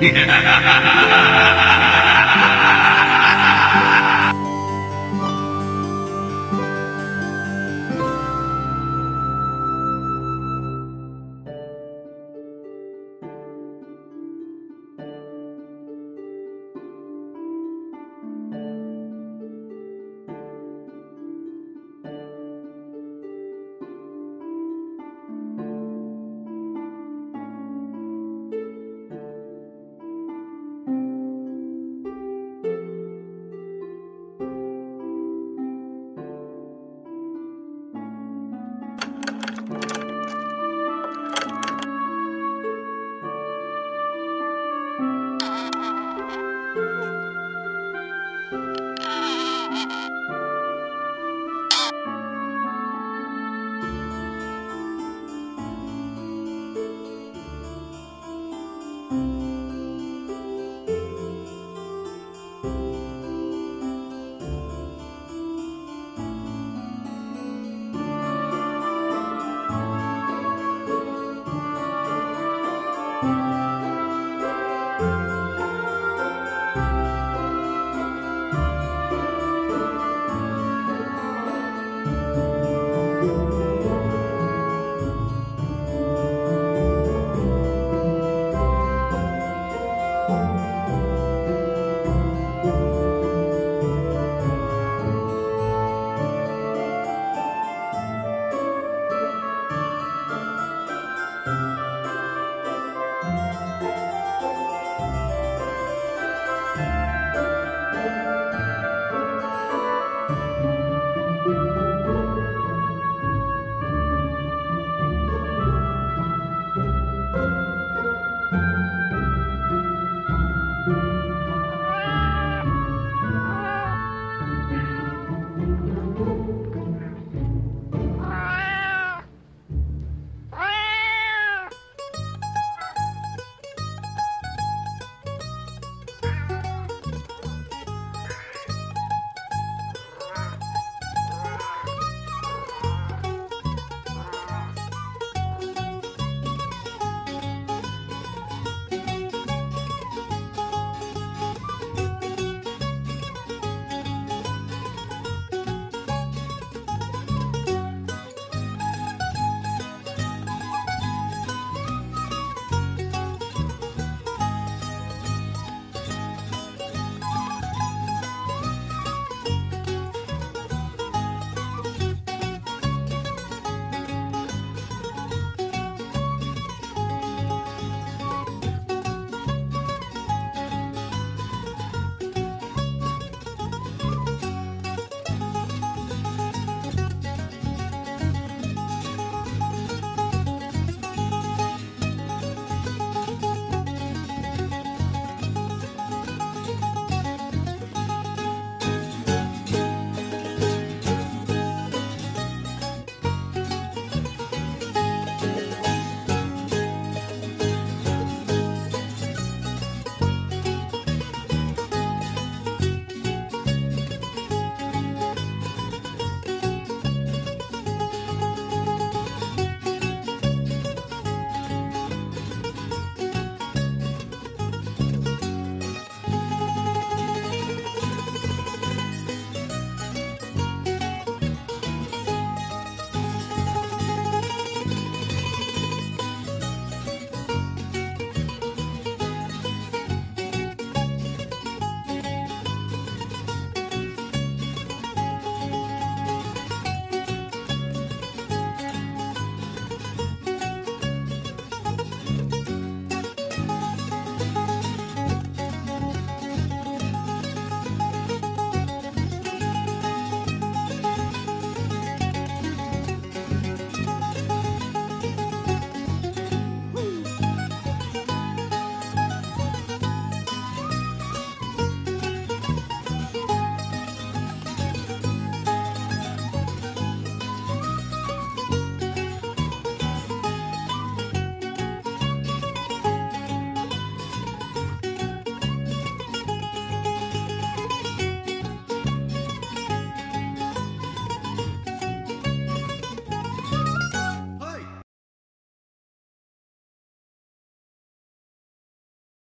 ハハハハ!